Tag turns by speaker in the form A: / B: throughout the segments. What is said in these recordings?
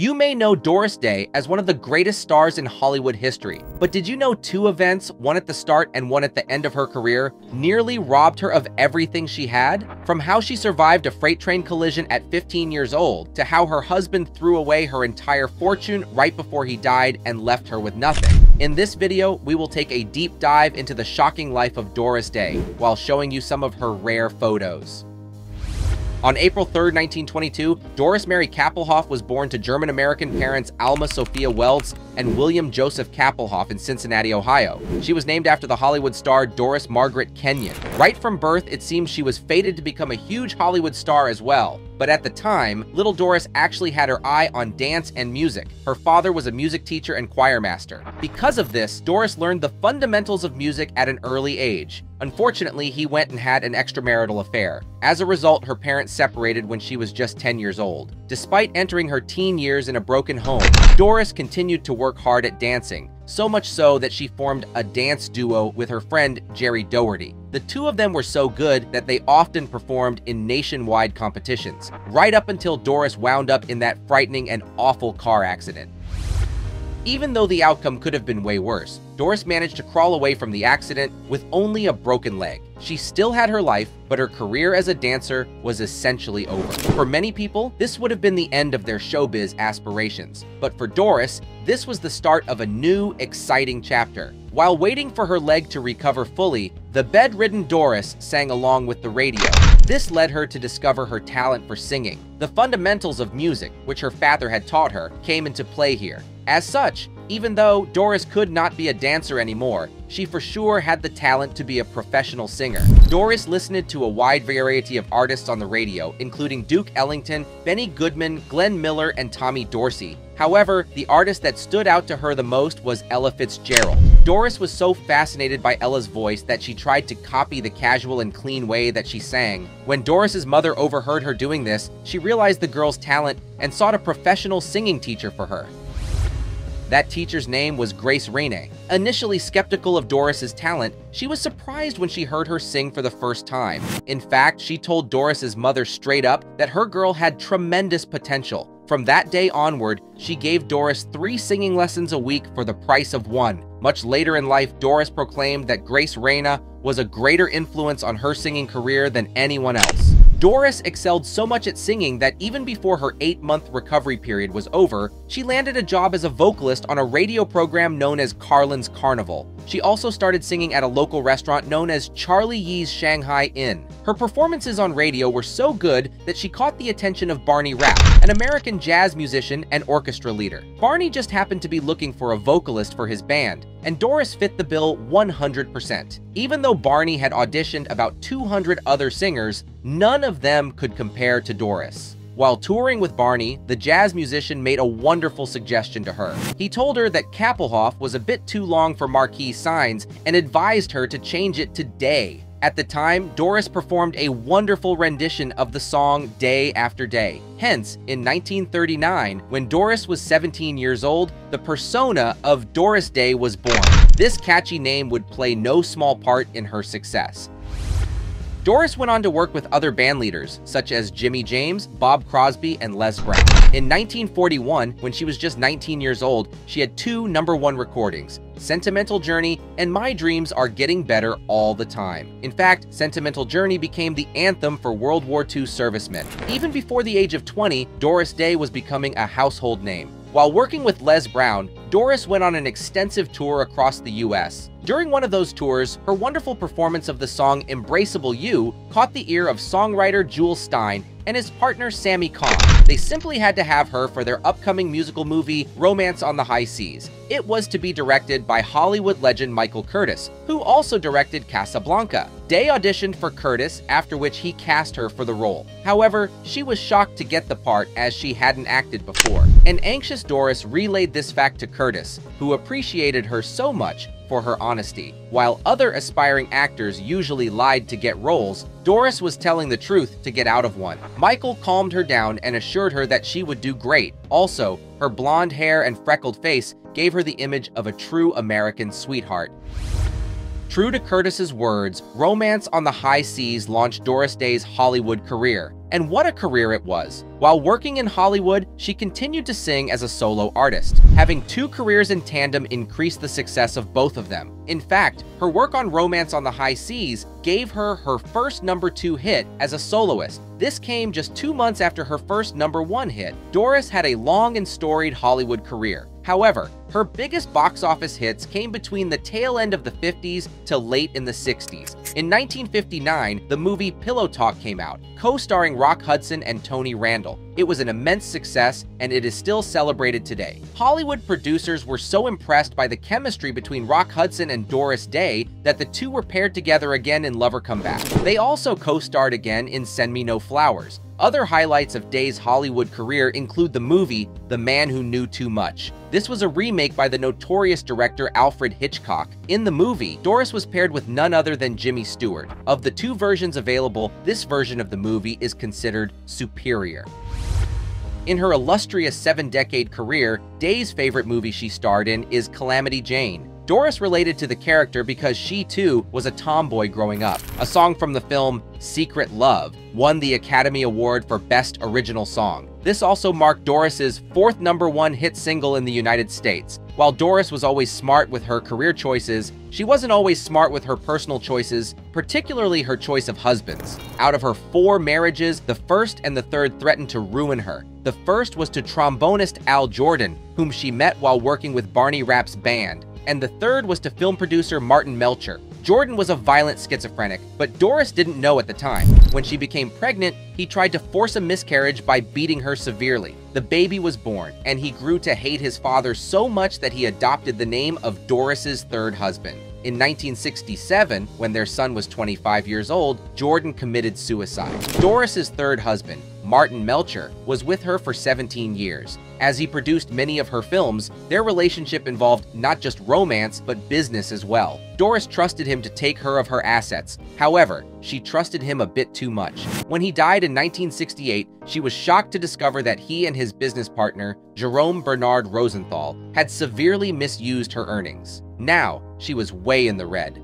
A: You may know Doris Day as one of the greatest stars in Hollywood history, but did you know two events, one at the start and one at the end of her career, nearly robbed her of everything she had? From how she survived a freight train collision at 15 years old, to how her husband threw away her entire fortune right before he died and left her with nothing. In this video, we will take a deep dive into the shocking life of Doris Day, while showing you some of her rare photos. On April 3, 1922, Doris Mary Kappelhoff was born to German-American parents Alma Sophia Welz and William Joseph Kappelhoff in Cincinnati, Ohio. She was named after the Hollywood star Doris Margaret Kenyon. Right from birth, it seems she was fated to become a huge Hollywood star as well but at the time, little Doris actually had her eye on dance and music. Her father was a music teacher and choir master. Because of this, Doris learned the fundamentals of music at an early age. Unfortunately, he went and had an extramarital affair. As a result, her parents separated when she was just 10 years old. Despite entering her teen years in a broken home, Doris continued to work hard at dancing, so much so that she formed a dance duo with her friend Jerry Doherty. The two of them were so good that they often performed in nationwide competitions, right up until Doris wound up in that frightening and awful car accident. Even though the outcome could have been way worse, Doris managed to crawl away from the accident with only a broken leg. She still had her life, but her career as a dancer was essentially over. For many people, this would have been the end of their showbiz aspirations. But for Doris, this was the start of a new, exciting chapter. While waiting for her leg to recover fully, the bedridden Doris sang along with the radio. This led her to discover her talent for singing. The fundamentals of music, which her father had taught her, came into play here. As such, even though Doris could not be a dancer anymore, she for sure had the talent to be a professional singer. Doris listened to a wide variety of artists on the radio, including Duke Ellington, Benny Goodman, Glenn Miller, and Tommy Dorsey. However, the artist that stood out to her the most was Ella Fitzgerald. Doris was so fascinated by Ella's voice that she tried to copy the casual and clean way that she sang. When Doris's mother overheard her doing this, she realized the girl's talent and sought a professional singing teacher for her. That teacher's name was Grace Rainey. Initially skeptical of Doris's talent, she was surprised when she heard her sing for the first time. In fact, she told Doris's mother straight up that her girl had tremendous potential. From that day onward, she gave Doris three singing lessons a week for the price of one. Much later in life, Doris proclaimed that Grace Rainey was a greater influence on her singing career than anyone else. Doris excelled so much at singing that even before her eight-month recovery period was over, she landed a job as a vocalist on a radio program known as Carlin's Carnival. She also started singing at a local restaurant known as Charlie Yee's Shanghai Inn. Her performances on radio were so good that she caught the attention of Barney Rapp, an American jazz musician and orchestra leader. Barney just happened to be looking for a vocalist for his band, and Doris fit the bill 100%. Even though Barney had auditioned about 200 other singers, none of them could compare to Doris. While touring with Barney, the jazz musician made a wonderful suggestion to her. He told her that Kappelhoff was a bit too long for marquee signs and advised her to change it to Day. At the time, Doris performed a wonderful rendition of the song Day After Day. Hence, in 1939, when Doris was 17 years old, the persona of Doris Day was born. This catchy name would play no small part in her success. Doris went on to work with other bandleaders, such as Jimmy James, Bob Crosby, and Les Brown. In 1941, when she was just 19 years old, she had two number one recordings, Sentimental Journey and My Dreams Are Getting Better All the Time. In fact, Sentimental Journey became the anthem for World War II servicemen. Even before the age of 20, Doris Day was becoming a household name. While working with Les Brown, Doris went on an extensive tour across the US. During one of those tours, her wonderful performance of the song Embraceable You caught the ear of songwriter Jules Styne and his partner Sammy Cahn. They simply had to have her for their upcoming musical movie Romance on the High Seas. It was to be directed by Hollywood legend Michael Curtiz, who also directed Casablanca. Day auditioned for Curtiz, after which he cast her for the role. However, she was shocked to get the part as she hadn't acted before. An anxious Doris relayed this fact to Curtiz, who appreciated her so much for her honesty. While other aspiring actors usually lied to get roles, Doris was telling the truth to get out of one. Michael calmed her down and assured her that she would do great. Also, her blonde hair and freckled face gave her the image of a true American sweetheart. True to Curtiz's words, Romance on the High Seas launched Doris Day's Hollywood career. And what a career it was! While working in Hollywood, she continued to sing as a solo artist. Having two careers in tandem increased the success of both of them. In fact, her work on Romance on the High Seas gave her her first number two hit as a soloist. This came just two months after her first number one hit. Doris had a long and storied Hollywood career. However, her biggest box office hits came between the tail end of the 50s to late in the 60s. In 1959, the movie Pillow Talk came out, co-starring Rock Hudson and Tony Randall. It was an immense success, and it is still celebrated today. Hollywood producers were so impressed by the chemistry between Rock Hudson and Doris Day that the two were paired together again in Lover Come Back. They also co-starred again in Send Me No Flowers. Other highlights of Day's Hollywood career include the movie The Man Who Knew Too Much. This was a remake by the notorious director Alfred Hitchcock. In the movie, Doris was paired with none other than Jimmy Stewart. Of the two versions available, this version of the movie is considered superior. In her illustrious seven-decade career, Day's favorite movie she starred in is Calamity Jane. Doris related to the character because she too was a tomboy growing up. A song from the film Secret Love won the Academy Award for Best Original Song. This also marked Doris's fourth number one hit single in the United States. While Doris was always smart with her career choices, she wasn't always smart with her personal choices, particularly her choice of husbands. Out of her four marriages, the first and the third threatened to ruin her. The first was to trombonist Al Jorden, whom she met while working with Barney Rapp's band and the third was to film producer Martin Melcher. Jorden was a violent schizophrenic, but Doris didn't know at the time. When she became pregnant, he tried to force a miscarriage by beating her severely. The baby was born, and he grew to hate his father so much that he adopted the name of Doris's third husband. In 1967, when their son was 25 years old, Jorden committed suicide. Doris's third husband, Martin Melcher, was with her for 17 years. As he produced many of her films, their relationship involved not just romance, but business as well. Doris trusted him to take her of her assets. However, she trusted him a bit too much. When he died in 1968, she was shocked to discover that he and his business partner, Jerome Bernard Rosenthal, had severely misused her earnings. Now, she was way in the red.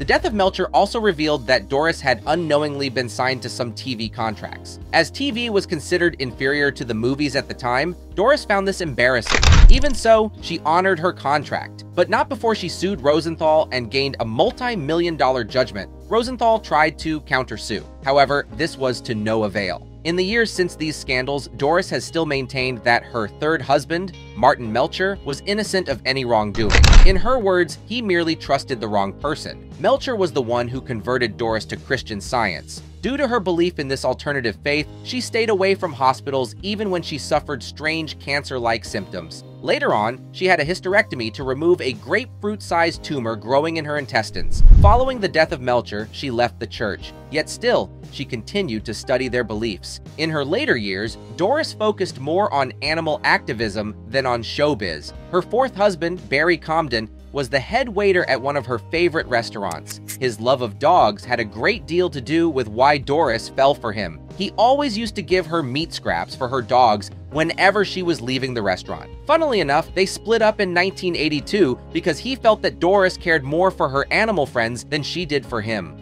A: The death of Melcher also revealed that Doris had unknowingly been signed to some TV contracts. As TV was considered inferior to the movies at the time, Doris found this embarrassing. Even so, she honored her contract, but not before she sued Rosenthal and gained a multi-million dollar judgment. Rosenthal tried to countersue. However, this was to no avail. In the years since these scandals, Doris has still maintained that her third husband, Martin Melcher, was innocent of any wrongdoing. In her words, he merely trusted the wrong person. Melcher was the one who converted Doris to Christian science. Due to her belief in this alternative faith, she stayed away from hospitals even when she suffered strange cancer-like symptoms. Later on, she had a hysterectomy to remove a grapefruit-sized tumor growing in her intestines. Following the death of Melcher, she left the church. Yet still, she continued to study their beliefs. In her later years, Doris focused more on animal activism than on showbiz. Her fourth husband, Barry Comden, was the head waiter at one of her favorite restaurants. His love of dogs had a great deal to do with why Doris fell for him. He always used to give her meat scraps for her dogs whenever she was leaving the restaurant. Funnily enough, they split up in 1982 because he felt that Doris cared more for her animal friends than she did for him.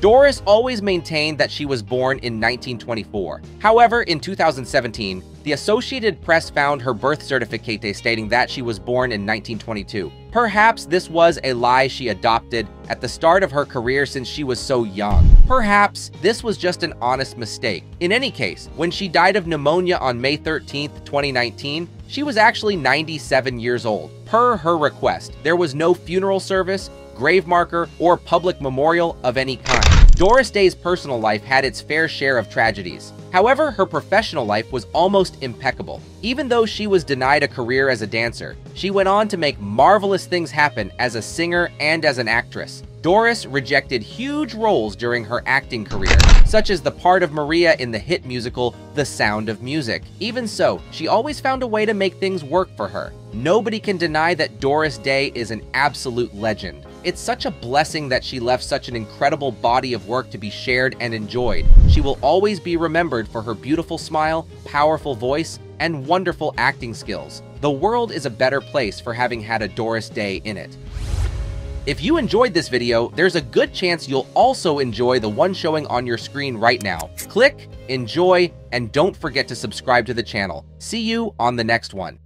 A: Doris always maintained that she was born in 1924. However, in 2017, the Associated Press found her birth certificate stating that she was born in 1922. Perhaps this was a lie she adopted at the start of her career since she was so young. Perhaps this was just an honest mistake. In any case, when she died of pneumonia on May 13, 2019, she was actually 97 years old. Per her request, there was no funeral service, grave marker, or public memorial of any kind. Doris Day's personal life had its fair share of tragedies. However, her professional life was almost impeccable. Even though she was denied a career as a dancer, she went on to make marvelous things happen as a singer and as an actress. Doris rejected huge roles during her acting career, such as the part of Maria in the hit musical The Sound of Music. Even so, she always found a way to make things work for her. Nobody can deny that Doris Day is an absolute legend. It's such a blessing that she left such an incredible body of work to be shared and enjoyed. She will always be remembered for her beautiful smile, powerful voice, and wonderful acting skills. The world is a better place for having had a Doris Day in it. If you enjoyed this video, there's a good chance you'll also enjoy the one showing on your screen right now. Click, enjoy, and don't forget to subscribe to the channel. See you on the next one.